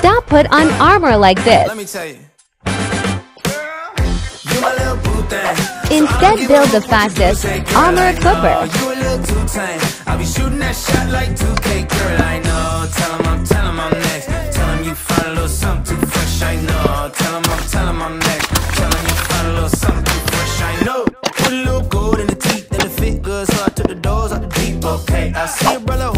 Stop put on armor like this. Let me tell you. You my little boo thing. Instead, build the fastest armor equipper. You a little too tame. I'll be shooting that shot like 2K, girl. I know. Tell him I'm, tell him I'm next. Tell him you find a little something too fresh. I know. Tell him I'm, tell him I'm next. Tell him you find a little something too fresh. I know. Put a little gold in the teeth and the fit good, so I took the doors out the deep. Okay, I see a brother